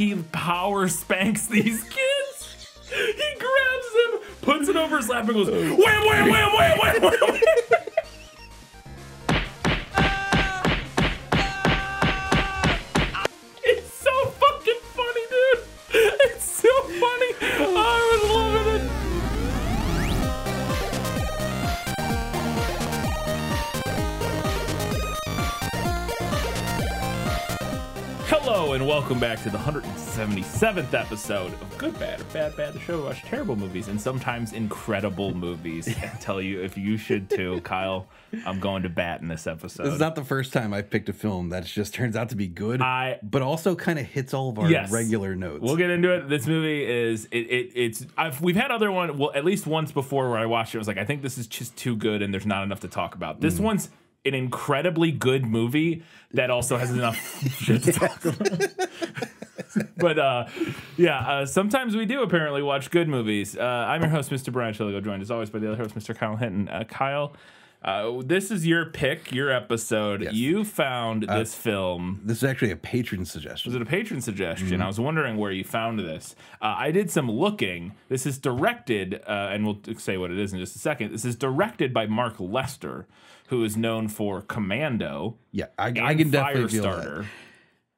he power spanks these kids. He grabs them, puts it over his lap, and goes wham wham wham wham wham. wham. It's welcome back to the 177th episode of Good Bad or Bad Bad, the show we watch terrible movies and sometimes incredible movies. I tell you, if you should too, Kyle, I'm going to bat in this episode. This is not the first time I've picked a film that just turns out to be good, I- but also kind of hits all of our Yes. regular notes. We'll get into it. This movie is it, it it's I've we've had other one well at least once before where I watched it. I was like I think this is just too good and there's not enough to talk about. This mm. one's an incredibly good movie that also has enough shit to talk about. but uh, yeah, uh, sometimes we do apparently watch good movies. Uh, I'm your host, Mr. Bryan Chiligo, joined as always by the other host, Mr. Kyle Hinton. Uh, Kyle, uh, this is your pick, your episode. Yes. You found this film. this is actually a Patreon suggestion. Was it a Patreon suggestion? Mm-hmm. I was wondering where you found this. Uh, I did some looking. This is directed, uh, and we'll say what it is in just a second. This is directed by Mark Lester, who is known for Commando. yeah, I, and I can definitely feel Firestarter. that.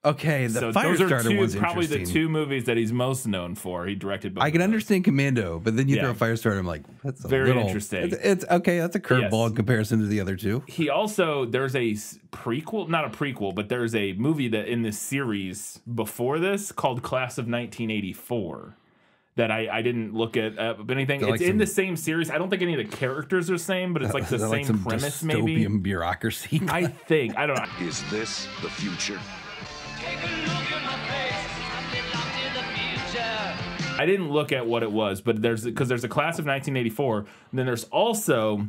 Okay, the So Firestarter those are two, one's probably the two movies that he's most known for. He directed both. I can understand Commando, but then you Yeah. throw Firestarter, I'm like, that's a Very little, interesting. It's, it's okay. That's a curveball Yes. in comparison to the other two. He also there's a prequel, not a prequel, but there's a movie that in this series before this called Class of 1984 that I, I didn't look at uh, anything. They're It's like in some- the same series. I don't think any of the characters are the same, but it's like the Is that same some premise, maybe. bureaucracy. I think I don't know. Is this the future? Take a look at my face. I the future. I didn't look at what it was, but there's because there's a class of 1984, and then there's also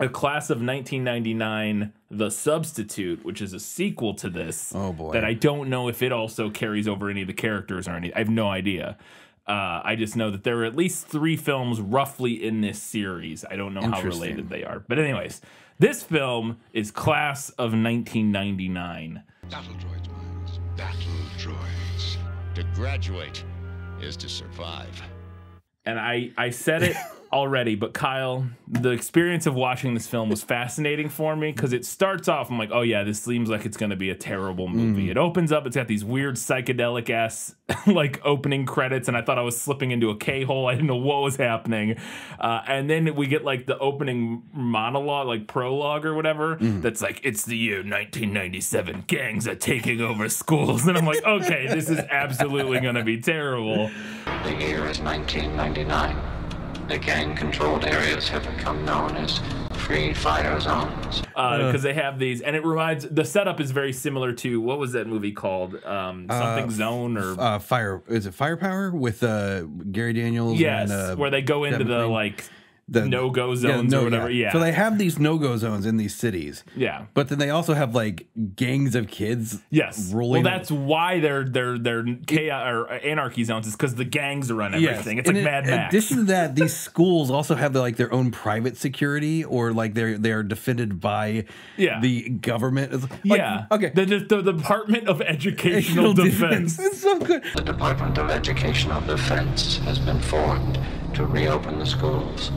a class of 1999, The Substitute, which is a sequel to this. Oh, boy. That I don't know if it also carries over any of the characters or any. I have no idea. Uh, I just know that there are at least three films roughly in this series. I don't know how related they are, but anyways, this film is Class of 1999. Battle droids, Miles. Battle droids. To graduate is to survive. and I I said it already, but Kyle, the experience of watching this film was fascinating for me because it starts off. I'm like, oh yeah, this seems like it's going to be a terrible movie. It opens up. It's got these weird psychedelic ass like opening credits, and I thought I was slipping into a K hole. I didn't know what was happening, uh, and then we get like the opening monologue, like prologue or whatever. That's like, it's the year 1997. Gangs are taking over schools, and I'm like, okay, this is absolutely going to be terrible. The year is 1999. The gang-controlled areas have become known as free fire zones. because they have these, and it reminds the setup is very similar to what was that movie called? Um, something Zone or uh, fire is it Firepower with uh, Gary Daniels? yes, and, uh, where they go into Kevin the Kline? like The- no go yeah, zones no, or whatever. Yeah, So they have these no go zones in these cities. yeah. But then they also have like gangs of kids. Yes. rolling. well, that's why they're they're they're chaos or anarchy zones is because the gangs run Yes. everything. It's And like in Mad Max. addition to that, these schools also have like their own private security, or like they're they are defended by Yeah. the government. Like, yeah. okay. The, the, the Department of Educational Defense. It's so good. The Department of Educational Defense has been formed to reopen the schools.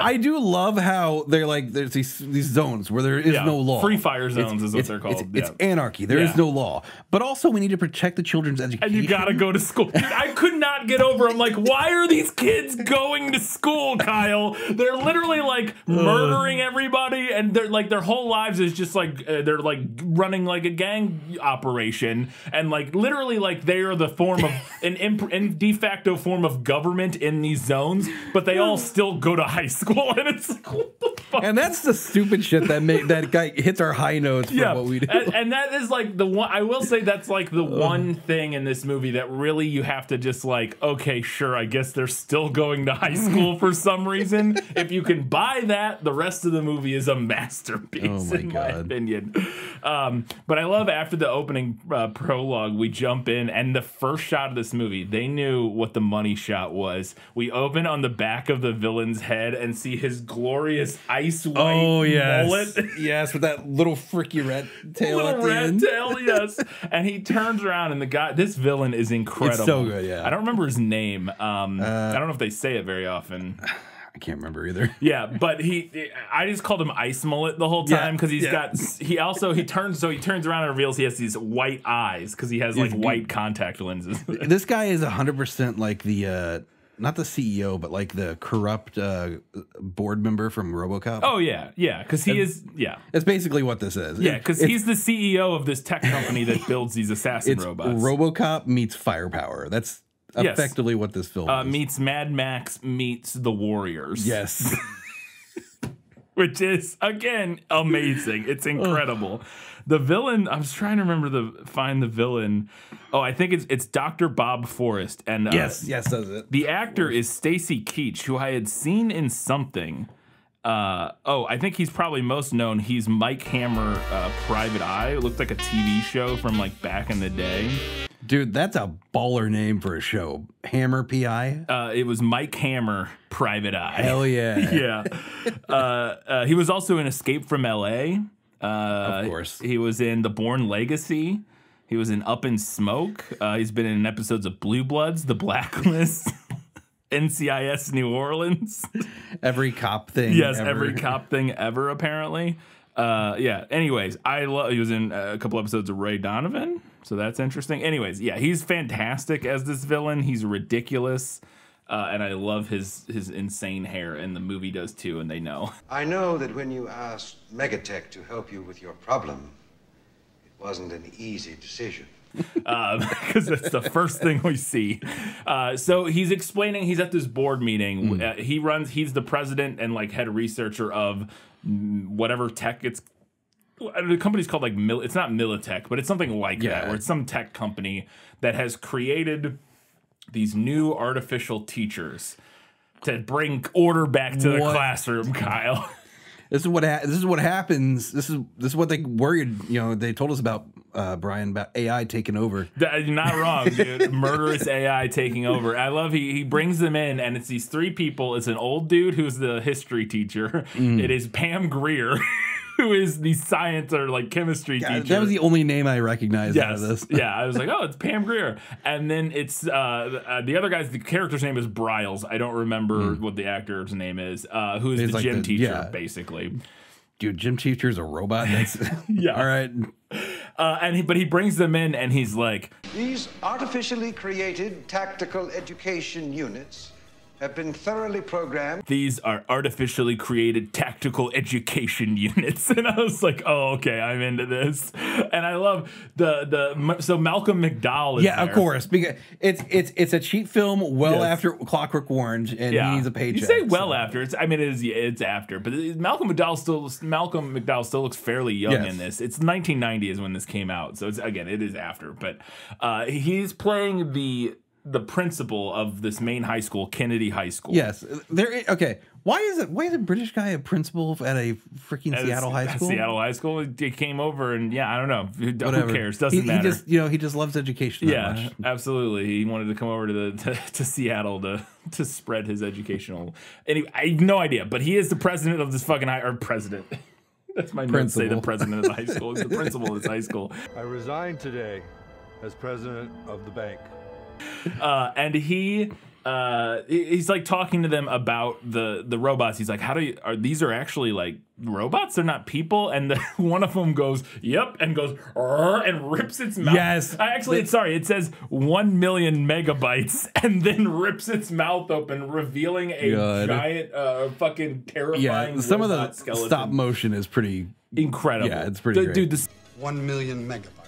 I do love how they're like there's these these zones where there is Yeah. no law. Free fire zones is what it's, they're called. It's, Yeah. anarchy. There is Yeah. no law. But also we need to protect the children's education. and you gotta go to school. Dude, I could not get over. I'm like, why are these kids going to school, Kyle? They're literally like murdering everybody, and they're like their whole lives is just like uh, they're like running like a gang operation, and like literally like they are the form of an imp- in de facto form of government in these zones, but they all still go to high school, and it's like what the fuck. And that's the stupid shit that make that guy hits our high notes for yeah, what we do. And, and that is like the one. I will say that's like the one thing in this movie that really you have to just like, okay, sure, I guess they're still going to high school for some reason. If you can buy that, the rest of the movie is a masterpiece, Oh my in my God. opinion. Um, but I love after the opening uh, prologue, we jump in, and the first shot of this movie, they knew what the money shot was. We open on the back of the villain's head, and and see his glorious ice white Oh yes, mullet. yes, with that little freaky red tail Little at the red end. tail, yes. and he turns around, and the guy, this villain is incredible. so good, yeah. Uh, I don't remember his name. Um, I don't know if they say it very often. I can't remember either. Yeah, but he, I just called him Ice Mullet the whole time because he's yeah. got. He also he turns so he turns around and reveals he has these white eyes because he has like He's- white contact lenses. this guy is hundred percent like the uh not the CEO, but like the corrupt uh board member from RoboCop. oh yeah, yeah, because he is yeah. That's basically what this is. Yeah, because he's the CEO of this tech company that builds these assassin it's robots. RoboCop meets Firepower. That's Yes. effectively what this film uh, is. meets Mad Max meets the Warriors. yes. which is again amazing. It's incredible. the villain, I was trying to remember the find the villain. Oh, I think it's it's Dr. Bob Forrest and uh, yes, yes, does it. The actor is Stacy Keach, who I had seen in something. Uh, oh, I think he's probably most known. He's Mike Hammer, uh, Private Eye. It looked like a TV show from like back in the day. Dude, that's a baller name for a show. Hammer PI. Uh, it was Mike Hammer, Private Eye. Hell yeah. yeah. Uh, uh, he was also in Escape from L.A. Uh, Of course. He was in The Bourne Legacy. He was in Up in Smoke. Uh, he's been in episodes of Blue Bloods, The Blacklist, NCIS New Orleans. Every cop thing. yes, ever. every cop thing ever, apparently. Uh, yeah. Anyways, I love. He was in a couple episodes of Ray Donovan, so that's interesting. Anyways, yeah, he's fantastic as this villain. He's ridiculous, uh, and I love his his insane hair. And the movie does too, and they know. I know that when you asked Megatech to help you with your problem, it wasn't an easy decision. because that's the first thing we see. Uh, so he's explaining. He's at this board meeting. Uh, he runs. He's the president and like head researcher of mm, whatever tech it's. The company's called like Mil. It's not Militech, but it's something like that, Yeah. where it's some tech company that has created these new artificial teachers to bring order back to the classroom. Kyle. This is what ha- this is what happens. This is this is what they worried. You know, they told us about uh, Bryan about AI taking over. That- You're not wrong, dude. Murderous AI taking over. I love he he brings them in, and it's these three people. It's an old dude who's the history teacher. Mm. It is Pam Grier, who is the science or like chemistry God, teacher. that was the only name I recognized out Yes. of this. yeah, I was like, oh, it's Pam Grier. And then it's uh, uh, the other guy's the character's name is Bryles. I don't remember what the actor's name is. Uh, who is It's the like gym the- teacher, yeah. basically. Dude, Jim Teacher's a robot. That's Yeah. All right. Uh, and he, but he brings them in, and he's like, These artificially created tactical education units have been thoroughly programmed these are artificially created tactical education units and i was like oh okay i'm into this and i love the the so malcolm mcdowell is Yeah, of course. Because it's it's it's a cheap film well Yes. after Clockwork Orange, and yeah, he needs a paycheck. You say well so- after. It's. I mean, it is. It's after. But Malcolm McDowell still. Malcolm McDowell still looks fairly young Yes. in this. It's 1990 is when this came out. So it's again, it is after. But uh, he's playing the the principal of this main high school, Kennedy High School. Yes, there. Okay, why is it? Why is a British guy a principal at a freaking At Seattle high school? Seattle High School. He came over and yeah, I don't know. Who Whatever. cares? Doesn't he, matter. He just you know he just loves education. That Yeah, much. absolutely. He wanted to come over to the to, to Seattle to to spread his educational. Anyway, I have no idea, but he is the president of this fucking high or president. That's my notes say the president of the high school. He's the principal of this high school, I resign today as president of the bank. Uh, and he. Uh, he's like talking to them about the the robots. He's like, "How do you? Are these are actually like robots? They're not people." And the, one of them goes, "Yep," and goes and rips its mouth. Yes. Uh, actually, it's sorry. It says one million megabytes, and then rips its mouth open, revealing a God. giant, uh, fucking terrifying. Yeah, some of the skeleton. stop motion is pretty. incredible. Yeah, it's pretty The- great. dude. The One million megabytes.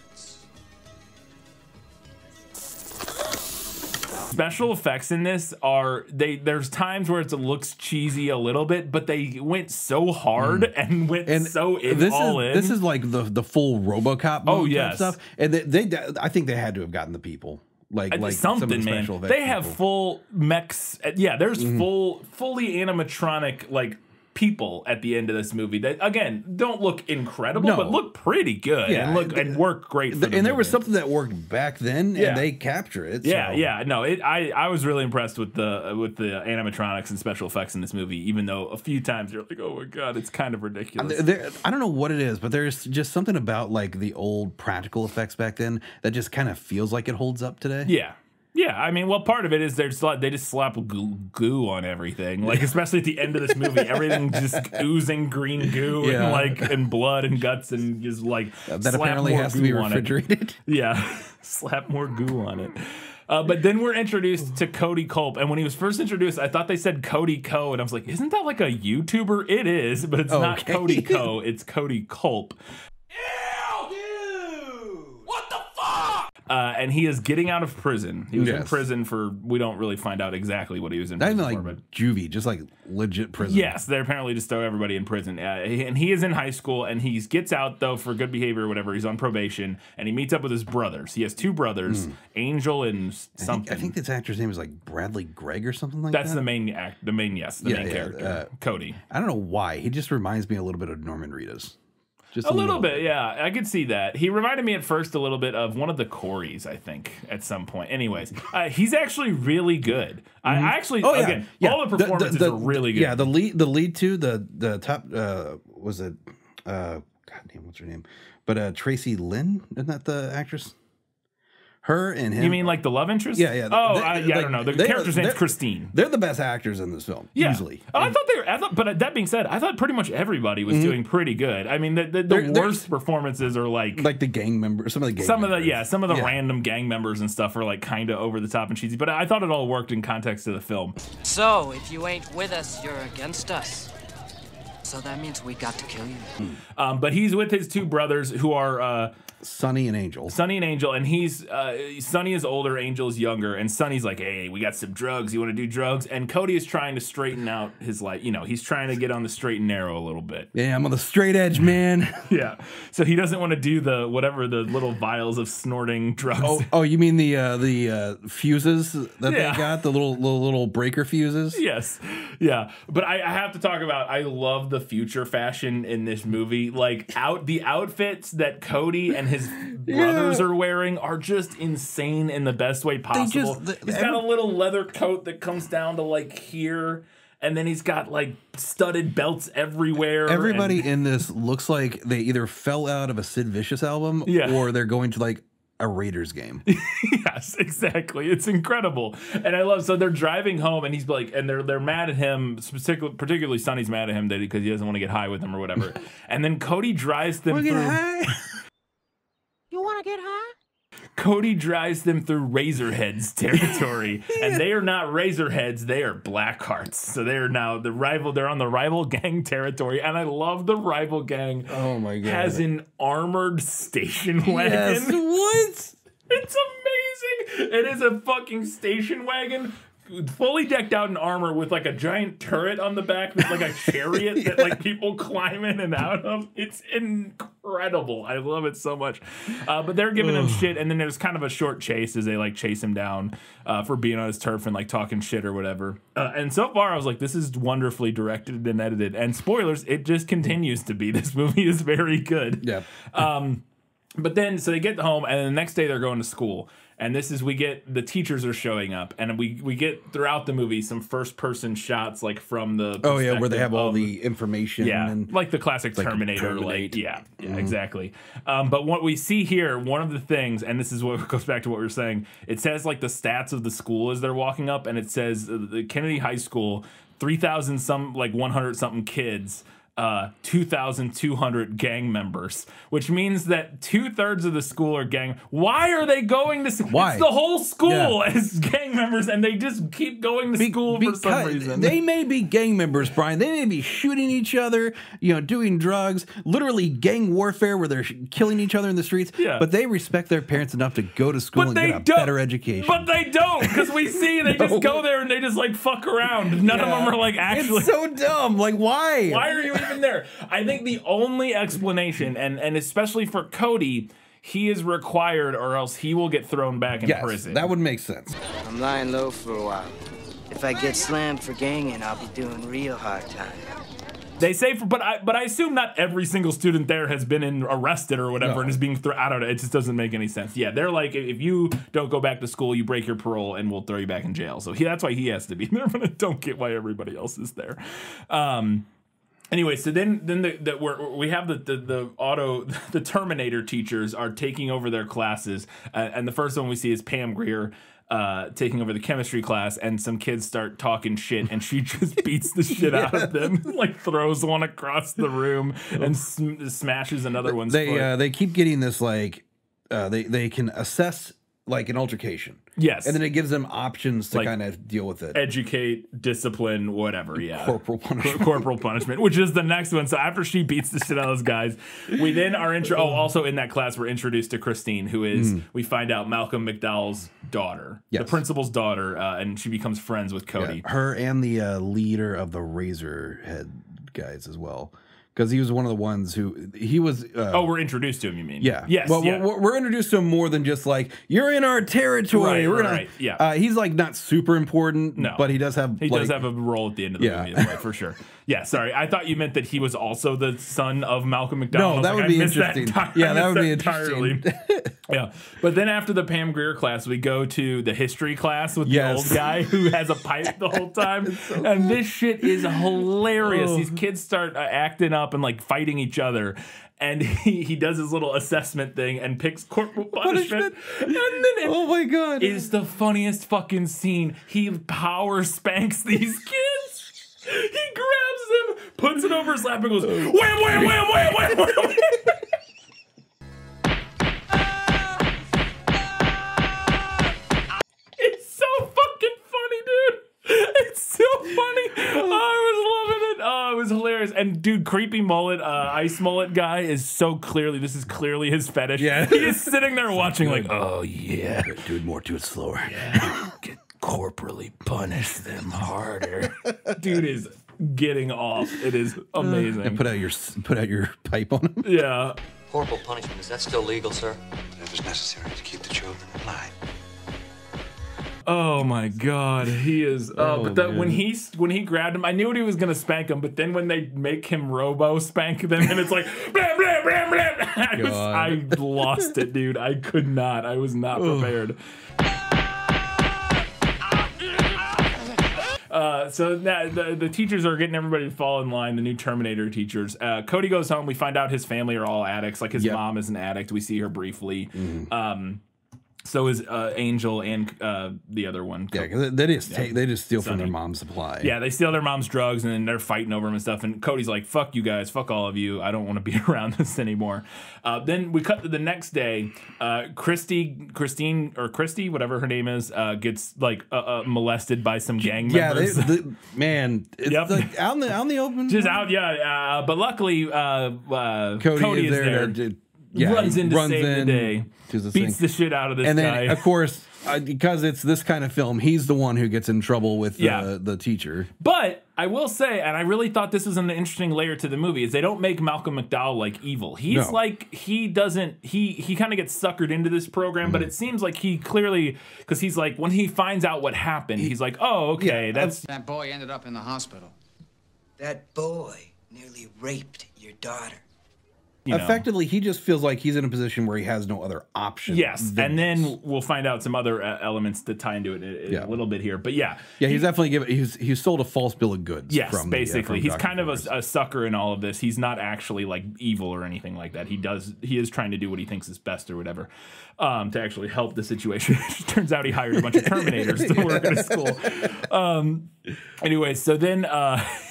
Special effects in this are they. There's times where it looks cheesy a little bit, but they went so hard and went Mm. And so in, this all is in. this is like the the full RoboCop. Oh, yes. stuff. And they, they I think they had to have gotten the people like Uh, like some something, man. They have people. full mechs. uh, Yeah, there's Mm-hmm. full, fully animatronic like people at the end of this movie that again don't look incredible No. but look pretty good Yeah, and look and work great for Th- the and there was something that worked back then, Yeah. and they capture it. Yeah, so- yeah, no, it. I I was really impressed with the with the animatronics and special effects in this movie. Even though a few times you're like, oh my god, it's kind of ridiculous. Uh, there- there- I don't know what it is, but there's just something about like the old practical effects back then that just kind of feels like it holds up today. Yeah. Yeah, I mean, well, part of it is they're just they just slap goo, goo on everything. Like, especially at the end of this movie, everything just oozing green goo Yeah. and like and blood and guts and just like that slap apparently more has to be it. refrigerated. Yeah, slap more goo on it. Uh, but then we're introduced to Cody Culp, and when he was first introduced, I thought they said Cody Ko, and I was like, "Isn't that like a YouTuber?" It is, but it's not Cody Ko. It's Cody Culp. Uh, and he is getting out of prison. He was in Yes. prison for we don't really find out exactly what he was in Not prison even for, like but juvie, just like legit prison. yes, they apparently just throw everybody in prison. Uh, and he is in high school, and he gets out though for good behavior or whatever. He's on probation, and he meets up with his brothers. He has two brothers, Angel and s- Hmm. I think, something. I think this actor's name is like Bradley Gregg or something like that. that's that. the main act. The main yes, the Yeah, main yeah, character, uh, Cody. I don't know why. He just reminds me a little bit of Norman Reedus. Just A little bit, yeah. I could see that. He reminded me at first a little bit of one of the Coreys, I think, at some point. Anyways, uh, he's actually really good. I, I actually, Oh yeah, again, yeah. all the performances are really good. Yeah, the lead, the lead two, the the top uh, was it? Uh, God damn, what's her name? But uh, Traci Lind, isn't that the actress? Her and him. you mean like the love interest? Yeah, yeah. Oh, They- I, yeah, I don't know. The they are- character's name's they're- Christine. They're the best actors in this film, Yeah. easily. Oh, I thought they were. I thought, but that being said, I thought pretty much everybody was doing pretty good. I mean, the, the, the Mm-hmm. They're- they're- worst performances are like, like the gang members, some of the gang some of the yeah, some of the Yeah. random gang members and stuff are like kind of over the top and cheesy. But I thought it all worked in context of the film. So, if you ain't with us, you're against us. So that means we got to kill you. Um, but he's with his two brothers who are. Uh, Sonny and Angel. Sonny and Angel, and he's uh, Sonny is older, Angel is younger, and Sonny's like, "Hey, we got some drugs. You want to do drugs?" And Cody is trying to straighten out his life. You know, he's trying to get on the straight and narrow a little bit. Yeah, I'm on the straight edge, man. Yeah, so he doesn't want to do the whatever the little vials of snorting drugs. oh, oh, you mean the uh, the uh, fuses that Yeah. they got, the little little, little breaker fuses? Yes, yeah, but I, I have to talk about. I love the future fashion in this movie. Like out the outfits that Cody and his brothers are wearing are just insane in the best way possible. the- he's got a little leather coat that comes down to like here, and then he's got like studded belts everywhere. Everybody and- in this looks like they either fell out of a Sid Vicious album Yeah. or they're going to like a Raiders game. yes, exactly. It's incredible, and I love. So they're driving home, and he's like, and they're they're mad at him. Particularly, particularly Sonny's mad at him that because he doesn't want to get high with him or whatever. and then Cody drives them Look through. at high. You want to get high? Cody drives them through Razorheads territory, and they are not Razorheads; they are Blackhearts. So they are now the rival. They're on the rival gang territory, and I love the rival gang. Oh my god. Has an armored station wagon. yes. What? It's amazing. It is a fucking station wagon. Fully decked out in armor with like a giant turret on the back that's like a chariot that like people climb in and out of. It's incredible. I love it so much. Uh, but they're giving him shit, and then there's kind of a short chase as they like chase him down uh, for being on his turf and like talking shit or whatever. Uh, and so far, I was like, this is wonderfully directed and edited. And spoilers, it just continues to be. This movie is very good. Yeah. Um, but then, so they get home, and then the next day they're going to school. And this is we get the teachers are showing up, and we we get throughout the movie some first person shots like from the Oh yeah, where they have all the information yeah, and like the classic like Terminator, Terminate. like yeah, yeah, exactly. Um, but what we see here, one of the things, and this is what goes back to what we are saying. It says like the stats of the school as they're walking up, and it says uh, the Kennedy High School, three thousand some like one hundred something kids. Uh, 2,200 gang members, which means that two thirds of the school are gang. Why are they going to? school? Why? It's the whole school Yeah. as gang members, and they just keep going to Be- school for some reason. They may be gang members, Bryan. They may be shooting each other, you know, doing drugs, literally gang warfare where they're sh- killing each other in the streets. Yeah. But they respect their parents enough to go to school But and they get a don't. better education. But they don't, because we see they just go there and they just like fuck around. None of them are like actually. It's so dumb. Like, why? why are you even there? I think the only explanation, and and especially for Cody, he is required, or else he will get thrown back in Yes, prison. that would make sense. I'm lying low for a while. If I get slammed for ganging, I'll be doing real hard time. They say, for, but I but I assume not every single student there has been in, arrested or whatever No. and is being thrown. I don't know. It just doesn't make any sense. Yeah, they're like, if you don't go back to school, you break your parole, and we'll throw you back in jail. So he, that's why he has to be there. But I don't get why everybody else is there. Um, Anyway, so then then the, the we're, we have the, the the auto the Terminator teachers are taking over their classes, uh, and the first one we see is Pam Grier. Uh, taking over the chemistry class, and some kids start talking shit, and she just beats the shit out of them, like throws one across the room and sm- smashes another one's They uh, they keep getting this like uh, they they can assess like an altercation. Yes. and then it gives them options to Like, kind of deal with it. Educate, discipline, whatever. Yeah, Corporal punishment. corporal punishment, which is the next one. So after she beats the shit out of those guys, we then are intro. Oh, also in that class, we're introduced to Christine, who is we find out Malcolm McDowell's daughter, the Mm. Principal's daughter, uh, and she becomes friends with Yeah, Cody. her and the uh, leader of the Razorhead guys as well, because he was one of the ones who he was. Uh, Oh, we're introduced to him. You mean? Yeah. Yes. Well, yeah. we're, we're introduced to him more than just like you're in our territory. Right, we're gonna. right, yeah. Uh, he's like not super important. No. But he does have. He like, does have a role at the end of the Yeah. movie, right, for sure. Yeah, sorry. I thought you meant that he was also the son of Malcolm McDowell. I No, that like, would be interesting. entire- Yeah, that would be entirely. yeah, but then after the Pam Grier class, we go to the history class with Yes. the old guy who has a pipe the whole time, and this shit is hilarious. These kids start uh, acting up and like fighting each other. And he, he does his little assessment thing and picks corporal punishment. And then it Oh my god! is the funniest fucking scene. He power spanks these kids. He grabs them, puts it over his lap, and goes, wham, wham, wham, wham, wham, wham. wham." It's so fucking funny, dude. It's so funny. I was loving it. Oh, it was hilarious. And dude, creepy mullet, uh, ice mullet guy is so clearly this is clearly his fetish. Yeah. he is sitting there watching, like, oh yeah, do it more, do it slower. get corporally punish them harder. Dude is getting off. It is uh, amazing. And put out your put out your pipe on him. yeah. Corporal punishment, is that still legal, sir? If it's necessary to keep the children in line. Oh my god, he is. Oh, Oh, but that, when he when he grabbed him, I knew he was gonna spank him. But then when they make him robo spank them, and it's like blah blah blah blah. I, was, God. I lost it, dude. I could not. I was not prepared. Uh, so that, the, the teachers are getting everybody to fall in line. The new Terminator teachers. Uh, Cody goes home. We find out his family are all addicts. Like his Yep. mom is an addict. We see her briefly. Mm-hmm. Um, so is uh, Angel and uh, the other one. Yeah, because they just take they just steal from their mom's supply. Yeah, they steal their mom's drugs and then they're fighting over them and stuff. And Cody's like, "Fuck you guys, fuck all of you. I don't want to be around this anymore." Uh, then we cut to the next day. Uh, Christy, Christine, or Christy, whatever her name is, uh, gets like uh, uh, molested by some gang Yeah, they, members. the, man, it's Yep. like out in the out in the open. Just out, yeah. Uh, but luckily, uh, uh, Cody, Cody, is, there. to- to- yeah, runs he in to save the day, to the beats thing. the shit out of this and then of course uh, because it's this kind of film, he's the one who gets in trouble with the, Yeah. the teacher. But I will say, and I really thought this was an interesting layer to the movie, is they don't make Malcolm McDowell like evil. He's No. like he doesn't he he kind of gets suckered into this program, Mm. but it seems like he clearly because he's like when he finds out what happened, he's like, oh okay, Yeah, that's That boy ended up in the hospital. That boy nearly raped your daughter. You know. Effectively, he just feels like he's in a position where he has no other option. Yes, and this. then we'll find out some other uh, elements that tie into it in Yeah. a little bit here. But yeah, yeah, he's definitely given. He's he's sold a false bill of goods. Yes, from the, uh, basically, he's kind of a, a sucker in all of this. He's not actually like evil or anything like that. He does he is trying to do what he thinks is best or whatever um, to actually help the situation. Turns out he hired a bunch of Terminators to work at a school. Um, anyway, so then uh,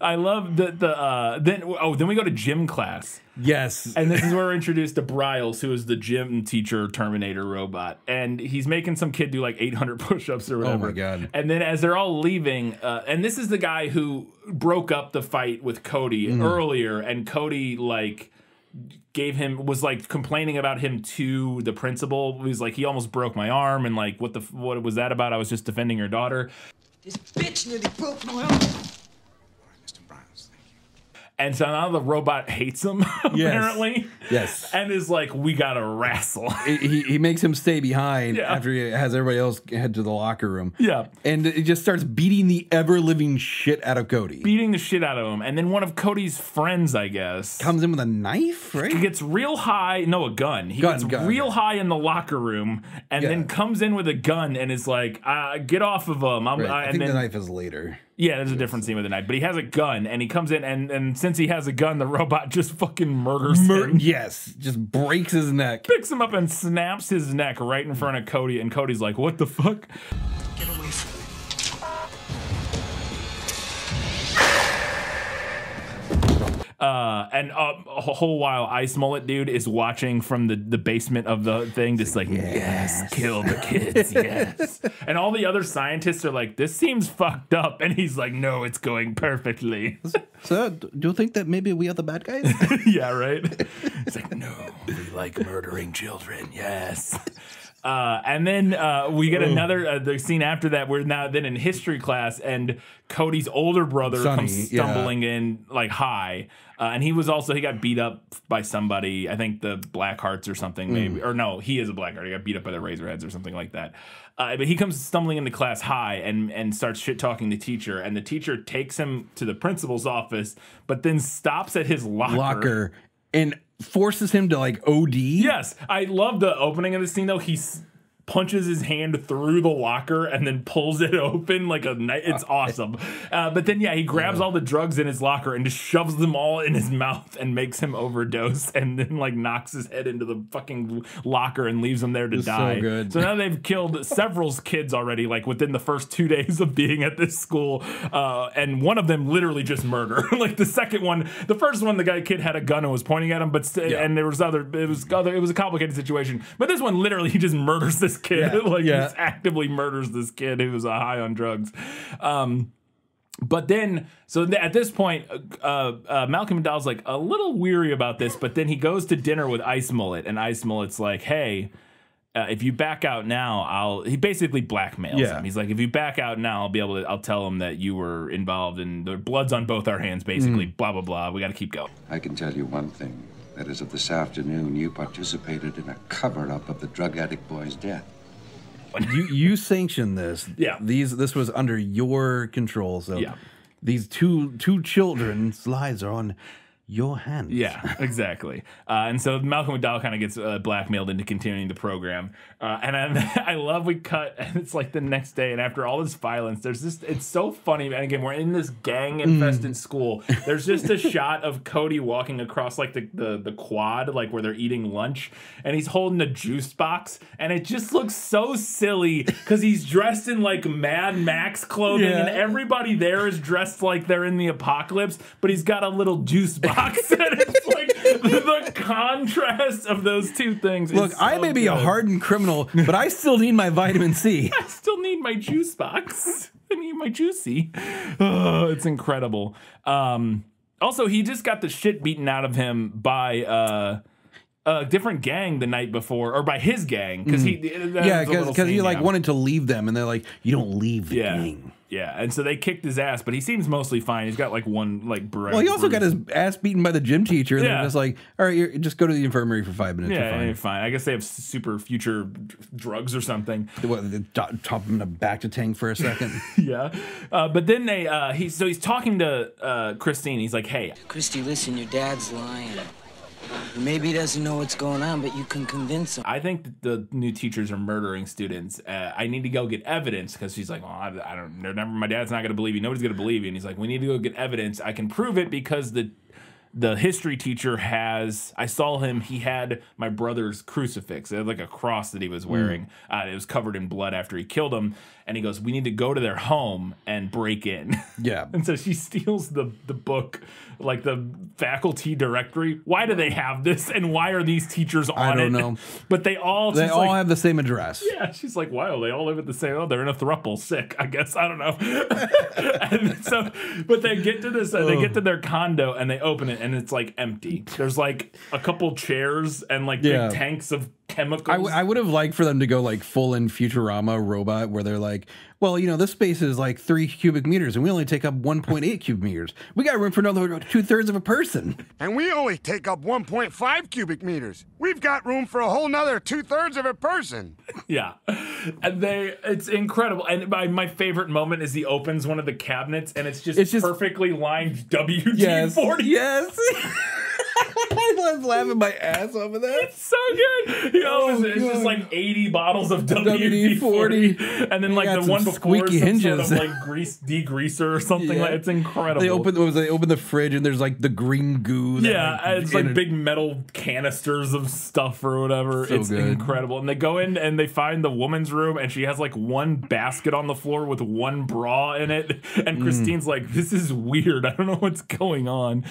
I love the the uh, then oh then we go to gym class. yes. And this is where we're introduced to Bryles, who is the gym teacher Terminator robot. And he's making some kid do like 800 push ups or whatever. Oh my God. And then as they're all leaving, uh, and this is the guy who broke up the fight with Cody Mm-hmm. earlier, and Cody, like, gave him was like complaining about him to the principal. He was like, he almost broke my arm, and like, what the what was that about? I was just defending your daughter. This bitch nearly broke my arm. Mr. Browns, thank you. And so now the robot hates him, apparently. Yes. And is like, we gotta wrestle. he, he- makes him stay behind Yeah. after he has everybody else head to the locker room. Yeah. And he just starts beating the ever living shit out of Cody. Beating the shit out of him. And then one of Cody's friends, I guess. Comes in with a knife, right? He gets real high, no, a gun. He Gun, gets gun. real high in the locker room, and Yeah. then comes in with a gun and is like, uh, "Get off of him!" I'm, Right. I and think then, the knife is later. Yeah, there's a different scene with the knife, but he has a gun, and he comes in, and and since he has a gun, the robot just fucking murders Mur- him. yes, just breaks his neck. Picks him up and snaps his neck right in front of Cody, and Cody's like, "What the fuck?" Get away from Uh, and uh, a whole while, Ice Mullet dude is watching from the, the basement of the thing, just like, yes, kill the kids, yes. and all the other scientists are like, this seems fucked up. And he's like, no, it's going perfectly. So, do you think that maybe we are the bad guys? yeah, right? It's like, no, we like murdering children, yes. Uh, and then uh, we get another uh, the scene after that. We're now then in history class, and Cody's older brother Sonny, comes yeah. stumbling in like high, uh, and he was also he got beat up by somebody. I think the Blackhearts or something, maybe, or no, he is a Blackheart. He got beat up by the Razorheads or something like that. Uh, but he comes stumbling into class high and and starts shit talking the teacher, and the teacher takes him to the principal's office, but then stops at his locker. Locker and forces him to like OD. Yes, I love the opening of the scene though. He s- punches his hand through the locker and then pulls it open like a night. It's awesome. Uh, but then yeah, he grabs all the drugs in his locker and just shoves them all in his mouth and makes him overdose and then like knocks his head into the fucking locker and leaves him there to It's so die. good. So now they've killed several kids already, like within the first two days of being at this school, uh, and one of them literally just murder. like the second one, the first one, the guy kid had a gun and was pointing at him, but st- Yeah. and there was other, it was other, it was a complicated situation. But this one, literally, he just murders this kid. Yeah. like Yeah. just actively murders this kid who was uh, high on drugs. Um, but then, so th- at this point, uh, uh, Malcolm McDowell's like a little weary about this, but then he goes to dinner with Ice Mullet, and Ice Mullet's like, hey, uh, if you back out now, I'll. He basically blackmails Yeah. him. He's like, if you back out now, I'll be able to. I'll tell him that you were involved and the blood's on both our hands. Basically, blah blah blah. We got to keep going. I can tell you one thing. That is, that this afternoon you participated in a cover up of the drug addict boy's death. you you sanctioned this. Yeah. These this was under your control. So Yeah. these two two children's lives are on your hands. Yeah, exactly. Uh, and so Malcolm McDowell kind of gets uh, blackmailed into continuing the program. Uh, and I, I love we cut, and it's like the next day, and after all this violence, there's this. It's so funny. And again, we're in this gang infested Mm. school. There's just a shot of Cody walking across like the, the the quad, like where they're eating lunch, and he's holding a juice box, and it just looks so silly because he's dressed in like Mad Max clothing, Yeah. and everybody there is dressed like they're in the apocalypse, but he's got a little juice box, and it's like the contrast of those two things. Look, I may be a hardened criminal, but I still need my vitamin C. I still need my juice box. I need my juicy. Oh, it's incredible. Um, also, he just got the shit beaten out of him by uh, a different gang the night before, or by his gang because he. Mm. yeah, was a little because he like wanted to leave them, and they're like, "You don't leave the Yeah. gang." Yeah, and so they kicked his ass, but he seems mostly fine. He's got like one like bra- Well, he also got his ass beaten by the gym teacher, and Yeah. they're just like, "All right, you're, just go to the infirmary for five minutes. Yeah, you're fine." you're fine. I guess they have super future d- drugs or something. What, they top top him in a bacta tank for a second. yeah, uh, but then they uh, he's so he's talking to uh, Christine. He's like, "Hey, Christy, listen, your dad's lying. Maybe he doesn't know what's going on, but you can convince him. I think the new teachers are murdering students. Uh, I need to go get evidence because she's like, well, I, I don't. Never, my dad's not going to believe you. Nobody's going to believe you. And he's like, we need to go get evidence. I can prove it because the the history teacher has. I saw him. He had my brother's crucifix. It had like a cross that he was wearing. Uh, it was covered in blood after he killed him. And he goes, we need to go to their home and break in. Yeah. And so she steals the the book, like the faculty directory. Why do they have this? And why are these teachers on I don't it? know. But they all they all like, have the same address. yeah, she's like, wow, they all live at the same. Oh, they're in a thruple. Sick, I guess. I don't know. and so, but they get to this. Uh, they get to their condo and they open it and it's like empty. There's like a couple chairs and like Yeah. big tanks of chemicals. I, w- I would have liked for them to go like full in Futurama robot, where they're like, well, you know, this space is like three cubic meters, and we only take up 1.8 cubic meters. We got room for another two thirds of a person. And we only take up 1.5 cubic meters. We've got room for a whole nother two thirds of a person. Yeah, and they it's incredible. And my, my favorite moment is he opens one of the cabinets and it's just, It's just- perfectly lined WD Yes, forty. yes. I was laughing my ass off of that. It's so good. He opens it, it's just like 80 bottles of WD 40. And then, like, the one before, squeaky some hinges. sort of like grease degreaser or something. Yeah. Like, it's incredible. They open was they open the fridge and there's like the green goo. Yeah, like, it's like it. big metal canisters of stuff or whatever. So it's good. incredible. And they go in and they find the woman's room, and she has like one basket on the floor with one bra in it. And Mm. Christine's like, "This is weird. I don't know what's going on."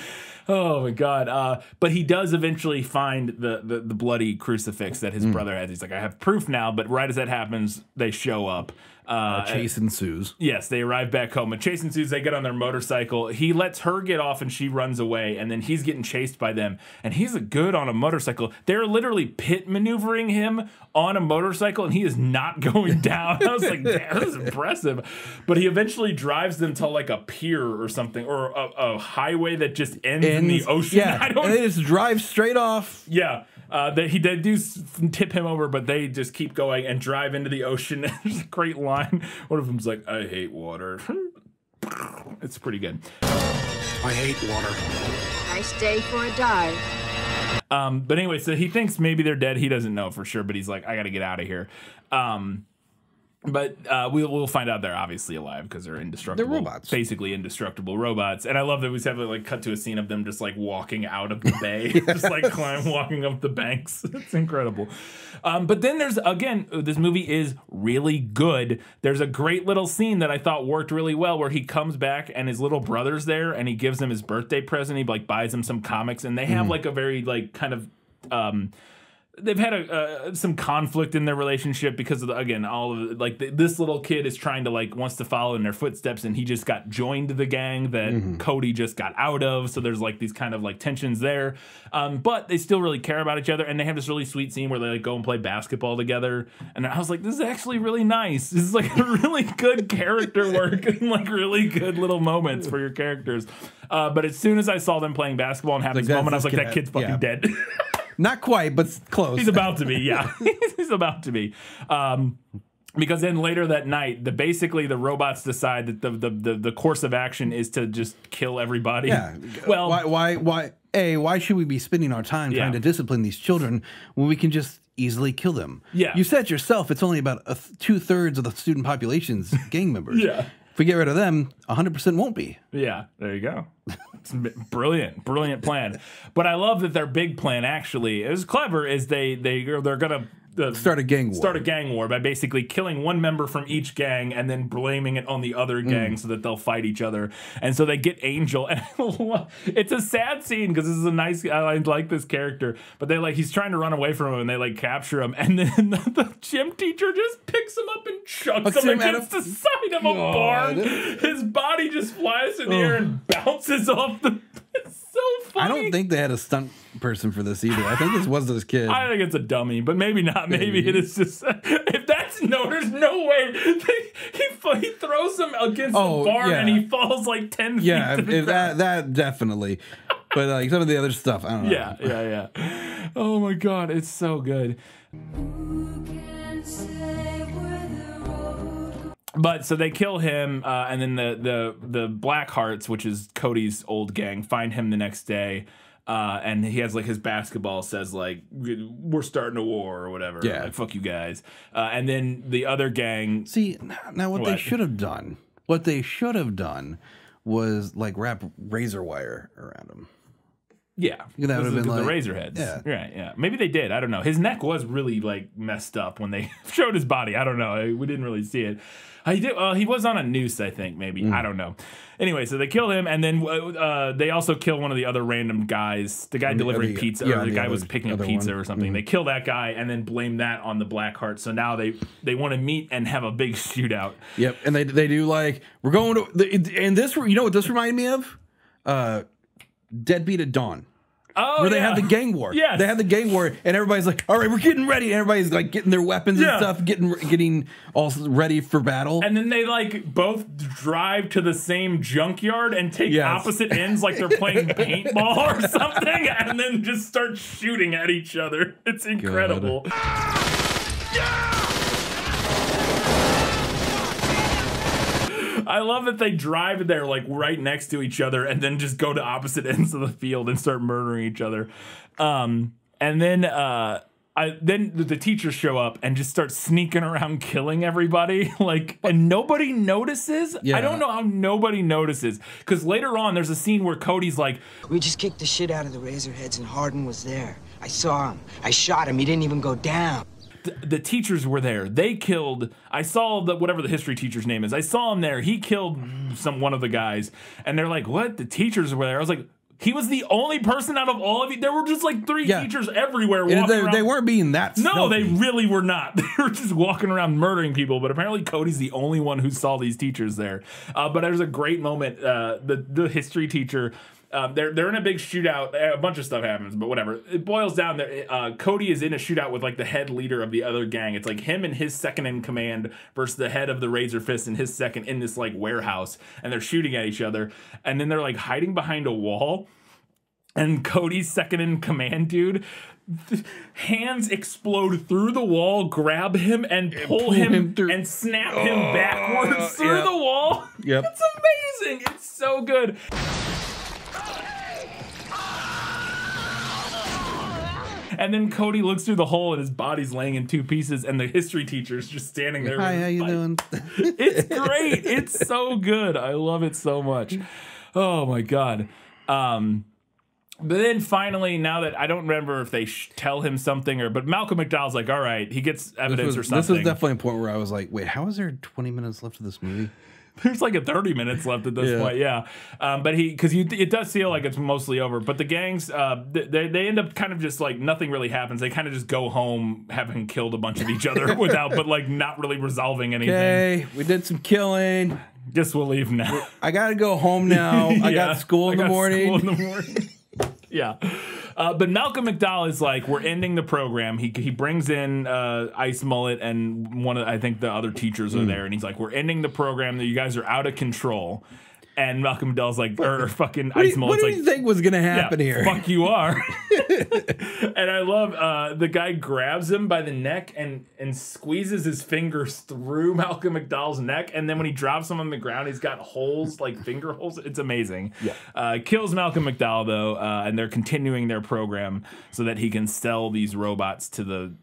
Oh my god! Uh, but he does eventually find the, the the bloody crucifix that Mm. his brother has. He's like, "I have proof now." But right as that happens, they show up. Uh, chase ensues. Yes, they arrive back home. And Chase ensues. They get on their motorcycle. He lets her get off, and she runs away. And then he's getting chased by them. And he's a good on a motorcycle. They're literally pit maneuvering him on a motorcycle, and he is not going down. I was like, damn, this is impressive. But he eventually drives them to like a pier or something, or a, a highway that just ends, in the ocean. Yeah, I don't and they just drive straight off. yeah. Uh, they, he did do tip him over, but they just keep going and drive into the ocean. There's a great line. One of them's like, "I hate water." it's pretty good. I hate water. Nice day for a dive. Um, but anyway, so he thinks maybe they're dead. He doesn't know for sure, but he's like, "I got to get out of here." Um, but uh, we'll we'll find out they're obviously alive because they're indestructible. They're robots. basically indestructible robots. And I love that we have like cut to a scene of them just like walking out of the bay, just like climb walking up the banks. It's incredible. Um, but then there's again, this movie is really good. There's a great little scene that I thought worked really well where he comes back and his little brother's there and he gives him his birthday present. He like buys him some comics and they have Mhm. like a very like kind of um they've had a uh, some conflict in their relationship because of the, again all of the, like the, this little kid is trying to like wants to follow in their footsteps and he just got joined the gang that Mhm. Cody just got out of. So there's like these kind of like tensions there. Um, but they still really care about each other and they have this really sweet scene where they like go and play basketball together. And I was like this is actually really nice. This is like a really good character work and like really good little moments for your characters. Uh, but as soon as I saw them playing basketball and have Like, this moment I was like that kid's fucking yeah. dead Not quite, but close. He's about to be, yeah. He's about to be. Um, because then later that night, the basically the robots decide that the, the the the course of action is to just kill everybody. Yeah. Well, why? Why? Why? A. Why should we be spending our time Yeah. trying to discipline these children when we can just easily kill them? Yeah. You said yourself it's only about th- two thirds of the student population's gang members. Yeah. If we get rid of them, 100% won't be. Yeah, there you go. Brilliant, brilliant plan. But I love that their big plan actually is clever. Is they they they're gonna uh, Start a gang war. Start a gang war by basically killing one member from each gang and then blaming it on the other Mm. gang so that they'll fight each other. And so they get Angel, and it's a sad scene because this is a nice. I like this character, but they like he's trying to run away from him, and they like capture him, and then the, the gym teacher just picks him up and chucks him him against the side of a barn. His body just flies in the air and bounces off the. It's so funny. I don't think they had a stunt person for this either. I think this was this kid. I think it's a dummy, but maybe not. Maybe, Maybe. it is just. If that's no, there's no way. He he throws him against Oh, the barn and he falls like ten feet. yeah, to if, the if ground. that that definitely. But like some of the other stuff, I don't know. Yeah, yeah, yeah. Oh my god, it's so good. But so they kill him, uh, and then the the the Black Hearts, which is Cody's old gang, find him the next day, uh, and he has like his basketball says like we're starting a war or whatever. Yeah. like fuck you guys. Uh, and then the other gang. See now, what, they should have done, what they should have done, was like wrap razor wire around him. Yeah, that would've is been the like- razor heads. yeah. right. Yeah, maybe they did. I don't know. His neck was really like messed up when they showed his body. I don't know. We didn't really see it. He did. Uh, he was on a noose, I think. Maybe Mm. I don't know. Anyway, so they kill him, and then uh, they also kill one of the other random guys. The guy the delivering other- pizza, yeah, or the, the guy other- was picking up pizza one. or something. Mhm. They kill that guy and then blame that on the Blackheart. So now they they want to meet and have a big shootout. Yep, and they they do like we're going to the, and this you know what this reminded me of, uh, Deadbeat at Dawn. Oh, where they yeah. have the gang war. Yeah, they have the gang war, and everybody's like, "All right, we're getting ready." And everybody's like getting their weapons Yeah. and stuff, getting getting all ready for battle. And then they like both drive to the same junkyard and take Yes. opposite ends like they're playing paintball or something, and then just start shooting at each other. It's incredible. I love that they drive there like right next to each other and then just go to opposite ends of the field and start murdering each other. Um, and then uh, I then the, the teachers show up and just start sneaking around killing everybody like and nobody notices. Yeah. I don't know how nobody notices cuz later on there's a scene where Cody's like We just kicked the shit out of the Razorheads, and Harden was there. I saw him. I shot him. He didn't even go down. Th- the teachers were there. They killed. I saw the whatever the history teacher's name is. I saw him there. He killed some one of the guys, and they're like, "What? The teachers were there." I was like, "He was the only person out of all of you." There were just like three Yeah. teachers everywhere. Walking they, around. they weren't being that. No, they really were not. They were just walking around murdering people. But apparently, Cody's the only one who saw these teachers there. Uh, but there's a great moment. Uh, the the history teacher. Um, they're they're in a big shootout. A bunch of stuff happens, but whatever. It boils down. There, uh, Cody is in a shootout with like the head leader of the other gang. It's like him and his second in command versus the head of the Razor Fist and his second in this like warehouse, and they're shooting at each other. And then they're like hiding behind a wall and Cody's second in command dude hands explode through the wall grab him and pull, pull him, him through- and snap him backwards through yeah. the wall Yep. it's amazing it's so good And then Cody looks through the hole and his body's laying in two pieces, and the history teacher's just standing there. Hi, how you doing? It's great. It's so good. I love it so much. Oh my god. Um but then finally, now that I don't remember if they sh- tell him something or, but Malcolm McDowell's like, all right, he gets evidence this or something. this was definitely a point where I was like, wait, how is there 20 minutes left of this movie? There's like a 30 minutes left at this Yeah. point, yeah. Um, but he, because you, it does feel like it's mostly over. But the gangs, uh, they they end up kind of just like nothing really happens. They kind of just go home having killed a bunch of each other without, but like not really resolving anything. Okay, we did some killing. Guess we'll leave now. I gotta go home now. I got school in I the got morning. school in the morning. yeah. Uh, but Malcolm McDowell is like, we're ending the program. He he brings in uh, Ice Mullet and one of I think the other teachers are there, and he's like, we're ending the program. That you guys are out of control. And Malcolm McDowell's like, or fucking What Ice you, what do like, you think was gonna happen yeah, here? Fuck you are. and I love uh, the guy grabs him by the neck and and squeezes his fingers through Malcolm McDowell's neck, and then when he drops him on the ground, he's got holes like finger holes. It's amazing. Yeah. Uh, kills Malcolm McDowell though, uh, and they're continuing their program so that he can sell these robots to the.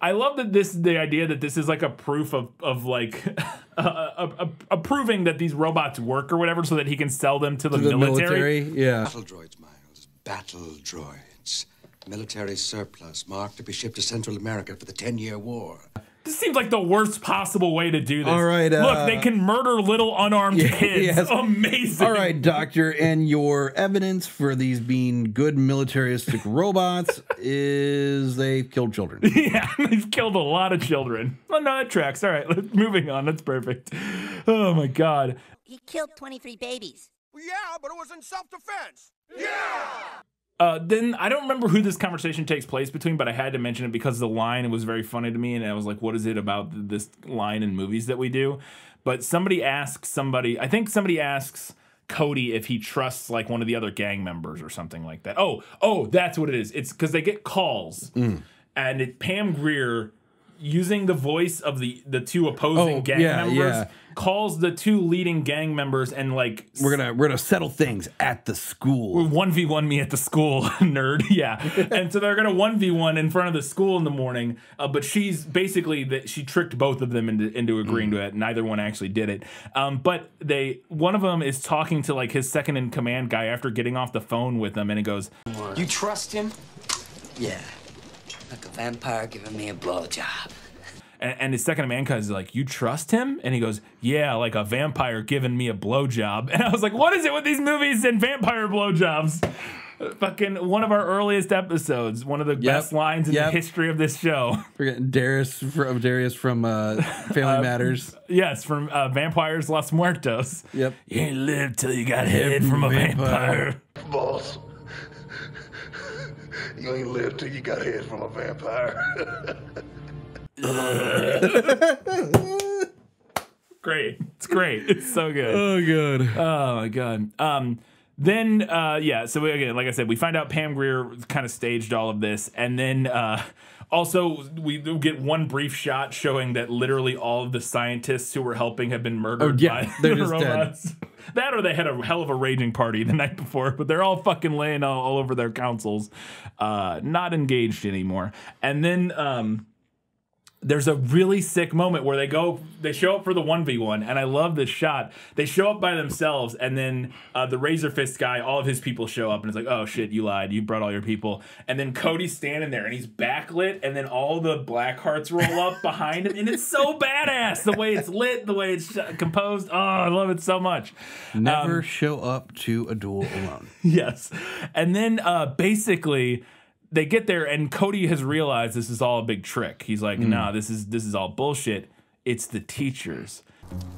I love that this the idea that this is like a proof of of like a, a, a, a proving that these robots work or whatever, so that he can sell them to the, To the military. military, yeah. Battle droids, Miles. Battle droids. Military surplus marked to be shipped to Central America for the 10 year war. This seems like the worst possible way to do this. All right, uh, Look, they can murder little unarmed Yeah, kids. yes. Amazing. All right, doctor, and your evidence for these being good militaristic robots is they've killed children. Yeah, they've killed a lot of children. Well, no, that tracks. All right, let's, moving on. That's perfect. Oh my god. He killed 23 babies. Yeah, but it was in self defense. Uh, then I don't remember who this conversation takes place between, but I had to mention it because the line was very funny to me, and I was like, "What is it about this line in movies that we do?" But somebody asks somebody, I think somebody asks Cody if he trusts like one of the other gang members or something like that. Oh, oh, that's what it is. It's because they get calls, and it Pam Grier using the voice of the the two opposing Oh, gang yeah, members yeah. calls the two leading gang members and like We're gonna we're gonna settle things at the school. one v one me at the school, nerd. Yeah, and so they're gonna one v one in front of the school in the morning. Uh, but she's basically that she tricked both of them into into agreeing to it. Neither one actually did it. Um, but they one of them is talking to like his second in command guy after getting off the phone with him, and he goes, You trust him? Yeah. Like a vampire giving me a blowjob. and, and his second in command guy is like, "You trust him?" And he goes, "Yeah, like a vampire giving me a blowjob." And I was like, "What is it with these movies and vampire blowjobs?" Fucking one of our earliest episodes, one of the best lines in yep. the history of this show. Forgetting Darius from Darius from uh, Family Uh, Matters. Yes, from uh, Vampires Los Muertos. Yep. You ain't lived till you got head from a vampire. Boss. You ain't lived till you got a head from a vampire. great. It's great. It's so good. Oh god. Oh my god. Um then uh yeah, so we, again, like I said, we find out Pam Grier kind of staged all of this and then uh also we do get one brief shot showing that literally all of the scientists who were helping have been murdered Oh, yeah, by they're the just dead. That or they had a hell of a raging party the night before, but they're all fucking laying all, all over their councils, uh, not engaged anymore. And then um, there's a really sick moment where they go they show up for the 1v1 and i love this shot. They show up by themselves and then uh, the razor fist guy all of his people show up and it's like oh shit you lied. You brought all your people. And then cody's standing there and he's backlit and then all the black hearts roll up behind him and it's so badass the way it's lit the way it's composed. Oh i love it so much. Never Um, show up to a duel alone. yes. And then uh, basically they get there and Cody has realized this is all a big trick. He's like, hmm. nah, this is this is all bullshit. It's the teachers.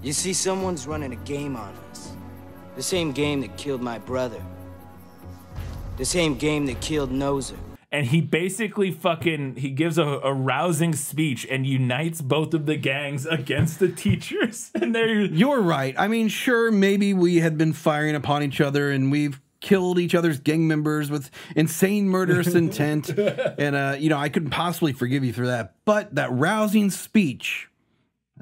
You see, someone's running a game on us. The same game that killed my brother. The same game that killed Noser. And he basically fucking he gives a, a rousing speech and unites both of the gangs against the teachers. And they're You're right. I mean, sure, maybe we had been firing upon each other and we've killed each other's gang members with insane murderous intent. And, uh, you know, I couldn't possibly forgive you for that. But that rousing speech